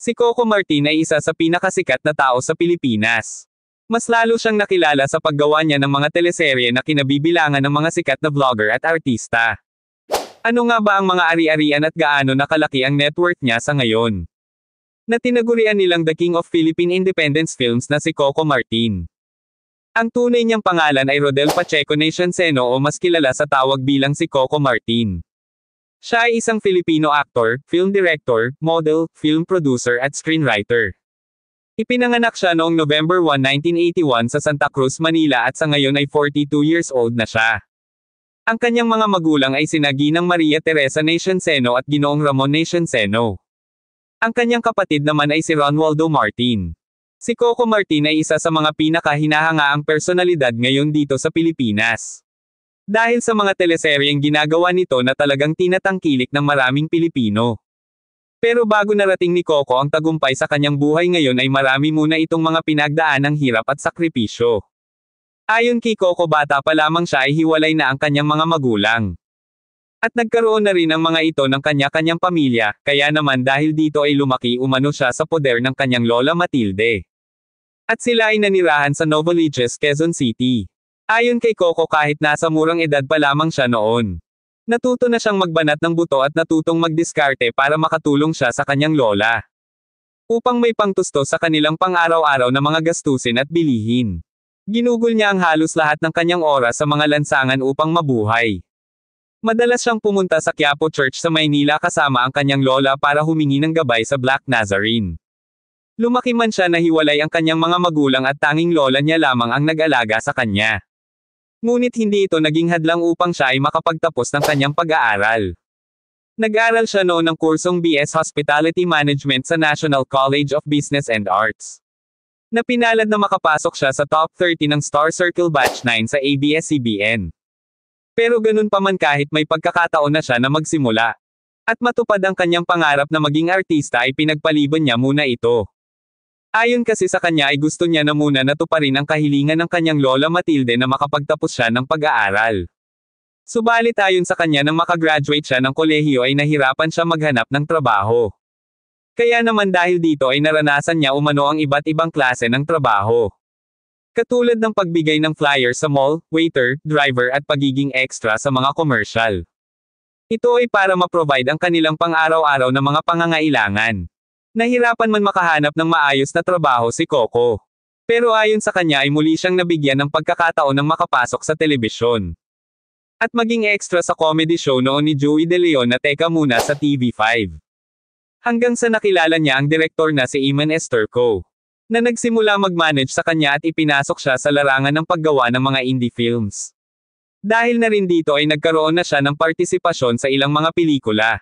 Si Coco Martin ay isa sa pinakasikat na tao sa Pilipinas. Mas lalo siyang nakilala sa paggawa niya ng mga teleserye na kinabibilangan ng mga sikat na vlogger at artista. Ano nga ba ang mga ari-arian at gaano nakalaki ang net worth niya sa ngayon? Na tinagurian nilang The King of Philippine Independence Films na si Coco Martin. Ang tunay niyang pangalan ay Rodel Pacheco Nation Seno o mas kilala sa tawag bilang si Coco Martin. Siya ay isang Filipino actor, film director, model, film producer at screenwriter. Ipinanganak siya noong November 1, 1981 sa Santa Cruz, Manila at sa ngayon ay 42 years old na siya. Ang kanyang mga magulang ay sina Ginang Maria Teresa Nation Seno at Ginoong Ramon Nation Seno. Ang kanyang kapatid naman ay si Ronaldo Martin. Si Coco Martin ay isa sa mga pinakahinahangaang personalidad ngayon dito sa Pilipinas. Dahil sa mga teleseryeng ginagawa nito na talagang tinatangkilik ng maraming Pilipino. Pero bago narating ni Coco ang tagumpay sa kanyang buhay ngayon ay marami muna itong mga pinagdaan ng hirap at sakripisyo. Ayon kay Coco bata pa lamang siya ay hiwalay na ang kanyang mga magulang. At nagkaroon na rin ang mga ito ng kanya-kanyang pamilya, kaya naman dahil dito ay lumaki umano siya sa poder ng kanyang lola Matilde. At sila ay nanirahan sa Novaliches, Quezon City. Ayon kay Coco kahit nasa murang edad pa lamang siya noon. Natuto na siyang magbanat ng buto at natutong magdiskarte para makatulong siya sa kanyang lola. Upang may pangtusto sa kanilang pang-araw-araw na mga gastusin at bilihin. Ginugol niya ang halos lahat ng kanyang oras sa mga lansangan upang mabuhay. Madalas siyang pumunta sa Quiapo Church sa Maynila kasama ang kanyang lola para humingi ng gabay sa Black Nazarene. Lumaki man siya na hiwalay ang kanyang mga magulang at tanging lola niya lamang ang nag-alaga sa kanya. Ngunit hindi ito naging hadlang upang siya ay makapagtapos ng kanyang pag-aaral. Nag-aral siya noon ng kursong BS Hospitality Management sa National College of Business and Arts. Napinalad na makapasok siya sa top 30 ng Star Circle Batch 9 sa ABS-CBN. Pero ganun pa man kahit may pagkakataon na siya na magsimula. At matupad ang kanyang pangarap na maging artista ay pinagpaliban niya muna ito. Ayon kasi sa kanya ay gusto niya na muna natuparin ang kahilingan ng kanyang lola Matilde na makapagtapos siya ng pag-aaral. Subalit ayon sa kanya nang makagraduate siya ng kolehiyo ay nahirapan siya maghanap ng trabaho. Kaya naman dahil dito ay naranasan niya umano ang iba't ibang klase ng trabaho. Katulad ng pagbigay ng flyer sa mall, waiter, driver at pagiging extra sa mga commercial. Ito ay para ma-provide ang kanilang pang-araw-araw na mga pangangailangan. Nahirapan man makahanap ng maayos na trabaho si Coco. Pero ayon sa kanya ay muli siyang nabigyan ng pagkakataon ng makapasok sa telebisyon. At maging extra sa comedy show noon ni Joey De Leon na Teka Muna sa TV5. Hanggang sa nakilala niya ang direktor na si Iman Esterco. Na nagsimula mag-manage sa kanya at ipinasok siya sa larangan ng paggawa ng mga indie films. Dahil na rin dito ay nagkaroon na siya ng partisipasyon sa ilang mga pelikula.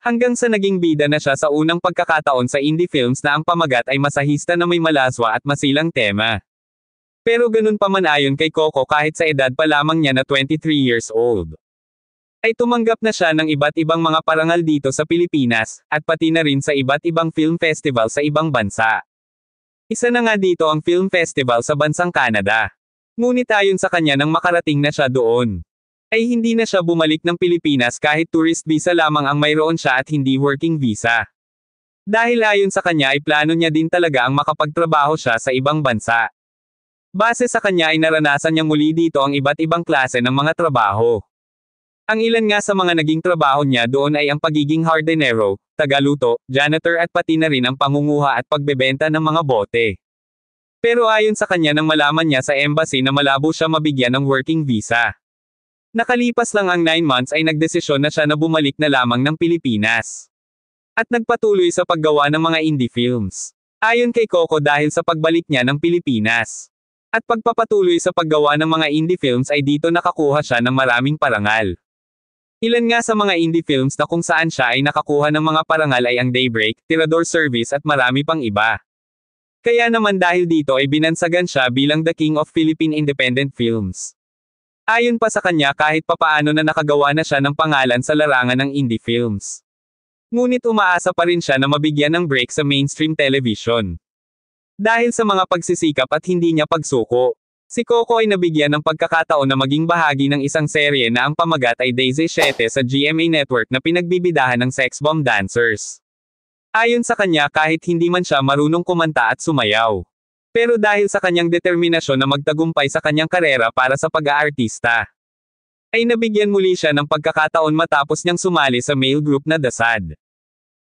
Hanggang sa naging bida na siya sa unang pagkakataon sa indie films na ang pamagat ay masahista na may malaswa at masilang tema. Pero ganun pa man ayon kay Coco kahit sa edad pa lamang niya na 23 years old. Ay tumanggap na siya ng iba't ibang mga parangal dito sa Pilipinas, at pati na rin sa iba't ibang film festival sa ibang bansa. Isa na nga dito ang film festival sa bansang Canada. Ngunit ayon sa kanya nang makarating na siya doon ay hindi na siya bumalik ng Pilipinas kahit tourist visa lamang ang mayroon siya at hindi working visa. Dahil ayon sa kanya ay plano niya din talaga ang makapagtrabaho siya sa ibang bansa. Base sa kanya ay naranasan niya muli dito ang iba't ibang klase ng mga trabaho. Ang ilan nga sa mga naging trabaho niya doon ay ang pagiging hardenero, tagaluto, janitor at pati na rin ang pangunguha at pagbebenta ng mga bote. Pero ayon sa kanya nang malaman niya sa embassy na malabo siya mabigyan ng working visa. Nakalipas lang ang 9 months ay nagdesisyon na siya na bumalik na lamang ng Pilipinas. At nagpatuloy sa paggawa ng mga indie films. Ayon kay Coco dahil sa pagbalik niya ng Pilipinas. At pagpapatuloy sa paggawa ng mga indie films ay dito nakakuha siya ng maraming parangal. Ilan nga sa mga indie films na kung saan siya ay nakakuha ng mga parangal ay ang Daybreak, Tirador Service at marami pang iba. Kaya naman dahil dito ay binansagan siya bilang the King of Philippine Independent Films. Ayon pa sa kanya kahit papaano na nakagawa na siya ng pangalan sa larangan ng indie films. Ngunit umaasa pa rin siya na mabigyan ng break sa mainstream television. Dahil sa mga pagsisikap at hindi niya pagsuko, si Coco ay nabigyan ng pagkakataon na maging bahagi ng isang serye na ang pamagat ay Daisy 7 sa GMA Network na pinagbibidahan ng sex bomb dancers. Ayon sa kanya kahit hindi man siya marunong kumanta at sumayaw. Pero dahil sa kanyang determinasyon na magtagumpay sa kanyang karera para sa pag-aartista, ay nabigyan muli siya ng pagkakataon matapos niyang sumali sa male group na The Sad.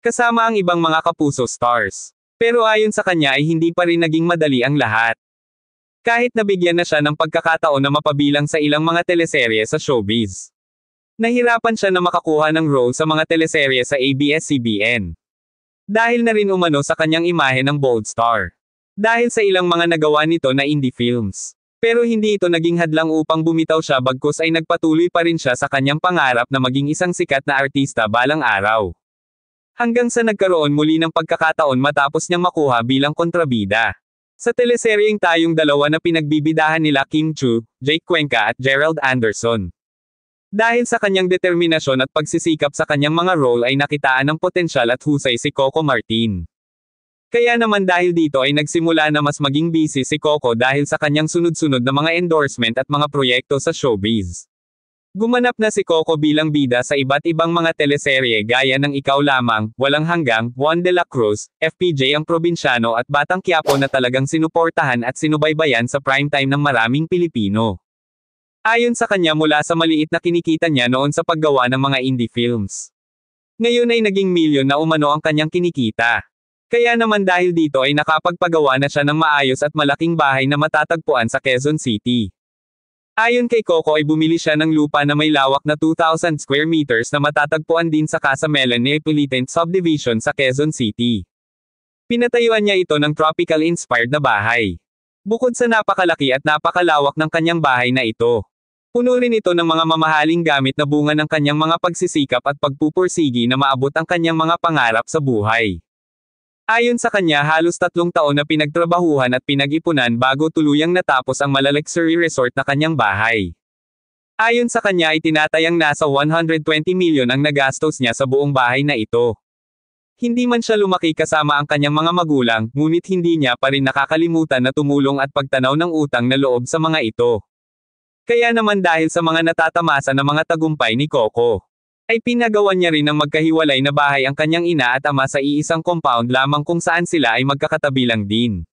Kasama ang ibang mga kapuso stars. Pero ayon sa kanya ay hindi pa rin naging madali ang lahat. Kahit nabigyan na siya ng pagkakataon na mapabilang sa ilang mga teleserye sa showbiz. Nahirapan siya na makakuha ng role sa mga teleserye sa ABS-CBN. Dahil na rin umano sa kanyang imahe ng bold star. Dahil sa ilang mga nagawa nito na indie films. Pero hindi ito naging hadlang upang bumitaw siya bagkus ay nagpatuloy pa rin siya sa kanyang pangarap na maging isang sikat na artista balang araw. Hanggang sa nagkaroon muli ng pagkakataon matapos niyang makuha bilang kontrabida. Sa teleseryeng tayong dalawa na pinagbibidahan nila Kim Chu, Jake Cuenca at Gerald Anderson. Dahil sa kanyang determinasyon at pagsisikap sa kanyang mga role ay nakitaan ng potensyal at husay si Coco Martin. Kaya naman dahil dito ay nagsimula na mas maging busy si Coco dahil sa kanyang sunod-sunod na mga endorsement at mga proyekto sa showbiz. Gumanap na si Coco bilang bida sa iba't ibang mga teleserye gaya ng Ikaw Lamang, Walang Hanggang, Juan de la Cruz, FPJ ang Probinsyano at Batang Quiapo na talagang sinuportahan at sinubaybayan sa primetime ng maraming Pilipino. Ayon sa kanya mula sa maliit na kinikita niya noon sa paggawa ng mga indie films. Ngayon ay naging milyon na umano ang kanyang kinikita. Kaya naman dahil dito ay nakapagpagawa na siya ng maayos at malaking bahay na matatagpuan sa Quezon City. Ayon kay Coco ay bumili siya ng lupa na may lawak na 2,000 square meters na matatagpuan din sa Casa Melon Neapolitan Subdivision sa Quezon City. Pinatayuan niya ito ng tropical-inspired na bahay. Bukod sa napakalaki at napakalawak ng kanyang bahay na ito, Puno rin ito ng mga mamahaling gamit na bunga ng kanyang mga pagsisikap at pagpupursigi na maabot ang kanyang mga pangarap sa buhay. Ayon sa kanya halos tatlong taon na pinagtrabahuhan at pinag-ipunan bago tuluyang natapos ang malaluxury resort na kanyang bahay. Ayon sa kanya ay tinatayang nasa 120 milyon ang nagastos niya sa buong bahay na ito. Hindi man siya lumaki kasama ang kanyang mga magulang, ngunit hindi niya pa rin nakakalimutan na tumulong at pagtanaw ng utang na loob sa mga ito. Kaya naman dahil sa mga natatamasa na mga tagumpay ni Coco, ay pinagawan niya rin ng magkahiwalay na bahay ang kanyang ina at ama sa iisang compound lamang kung saan sila ay magkakatabi lang din.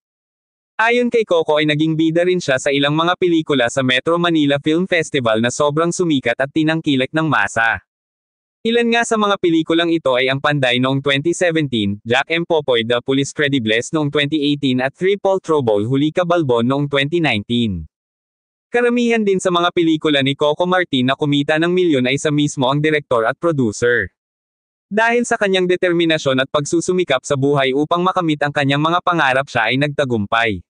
Ayon kay Coco ay naging bida rin siya sa ilang mga pelikula sa Metro Manila Film Festival na sobrang sumikat at tinangkilik ng masa. Ilan nga sa mga pelikulang ito ay ang Panday noong 2017, Jack M. Popoy The Police Credibles noong 2018 at Triple Trouble Huli Ka Balbon noong 2019. Karamihan din sa mga pelikula ni Coco Martin na kumita ng milyon ay sa mismo ang direktor at producer. Dahil sa kanyang determinasyon at pagsusumikap sa buhay upang makamit ang kanyang mga pangarap siya ay nagtagumpay.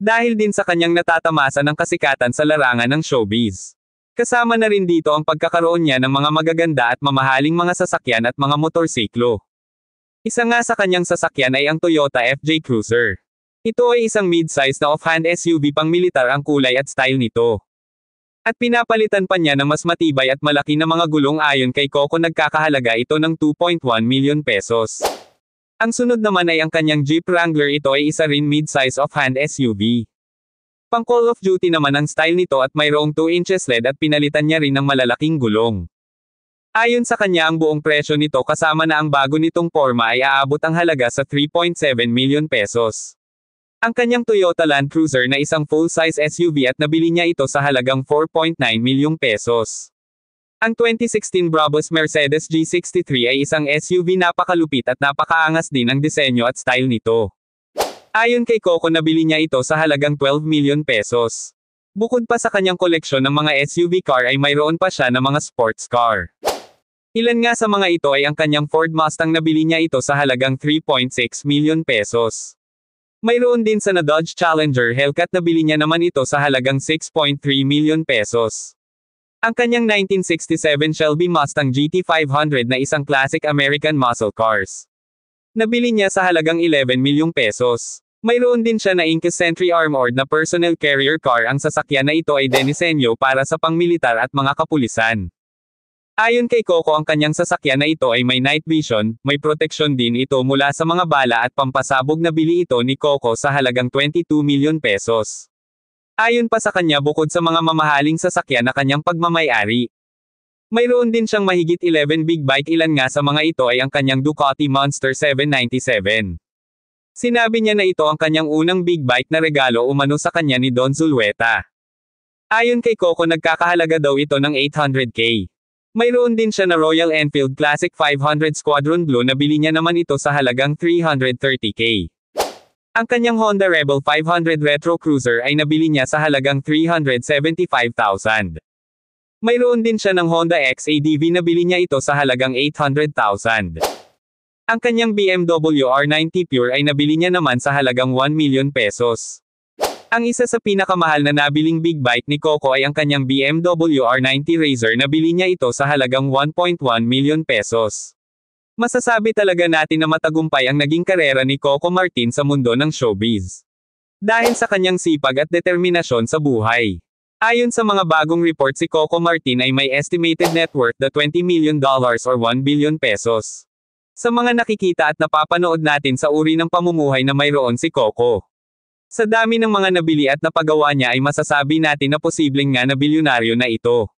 Dahil din sa kanyang natatamasa ng kasikatan sa larangan ng showbiz. Kasama na rin dito ang pagkakaroon niya ng mga magaganda at mamahaling mga sasakyan at mga motorsiklo. Isa nga sa kanyang sasakyan ay ang Toyota FJ Cruiser. Ito ay isang mid-size na off-hand SUV pang militar ang kulay at style nito. At pinapalitan pa niya ng mas matibay at malaki na mga gulong ayon kay Coco nagkakahalaga ito ng 2.1 million pesos. Ang sunod naman ay ang kanyang Jeep Wrangler ito ay isa rin mid-size off-hand SUV. Pang Call of Duty naman ang style nito at mayroong 2 inches LED at pinalitan niya rin ng malalaking gulong. Ayon sa kanya ang buong presyo nito kasama na ang bago nitong forma ay aabot ang halaga sa 3.7 million pesos. Ang kanyang Toyota Land Cruiser na isang full-size SUV at nabili niya ito sa halagang 4.9 milyong pesos. Ang 2016 Brabus Mercedes G63 ay isang SUV napakalupit at napakaangas din ang disenyo at style nito. Ayon kay Coco nabili niya ito sa halagang 12 milyon pesos. Bukod pa sa kanyang koleksyon ng mga SUV car ay mayroon pa siya ng mga sports car. Ilan nga sa mga ito ay ang kanyang Ford Mustang nabili niya ito sa halagang 3.6 milyon pesos. Mayroon din sa na Dodge Challenger Hellcat na bili niya naman ito sa halagang 6.3 million pesos. Ang kanyang 1967 Shelby Mustang GT500 na isang classic American muscle cars. Nabili niya sa halagang 11 milyong pesos. Mayroon din siya na Inca Sentry Armored na personal carrier car ang sasakyan na ito ay denisenyo para sa pangmilitar at mga kapulisan. Ayon kay Coco ang kanyang sasakyan na ito ay may night vision, may proteksyon din ito mula sa mga bala at pampasabog na bili ito ni Coco sa halagang 22 milyon pesos. Ayon pa sa kanya bukod sa mga mamahaling sasakyan na kanyang pagmamayari, Mayroon din siyang mahigit 11 big bike ilan nga sa mga ito ay ang kanyang Ducati Monster 797. Sinabi niya na ito ang kanyang unang big bike na regalo umano sa kanya ni Don Zulueta. Ayon kay Coco nagkakahalaga daw ito ng 800k. Mayroon din siya na Royal Enfield Classic 500 Squadron Blue na bili niya naman ito sa halagang 330k. Ang kanyang Honda Rebel 500 Retro Cruiser ay nabili niya sa halagang 375,000. Mayroon din siya ng Honda XADV na bili niya ito sa halagang 800,000. Ang kanyang BMW R90 Pure ay nabili niya naman sa halagang 1 million pesos. Ang isa sa pinakamahal na nabiling big bike ni Coco ay ang kanyang BMW R90 Razor na bili niya ito sa halagang 1.1 million pesos. Masasabi talaga natin na matagumpay ang naging karera ni Coco Martin sa mundo ng showbiz. Dahil sa kanyang sipag at determinasyon sa buhay. Ayon sa mga bagong report si Coco Martin ay may estimated net worth na 20 million dollars or 1 billion pesos. Sa mga nakikita at napapanood natin sa uri ng pamumuhay na mayroon si Coco. Sa dami ng mga nabili at napagawa niya ay masasabi natin na posibleng nga na bilyonaryo na ito.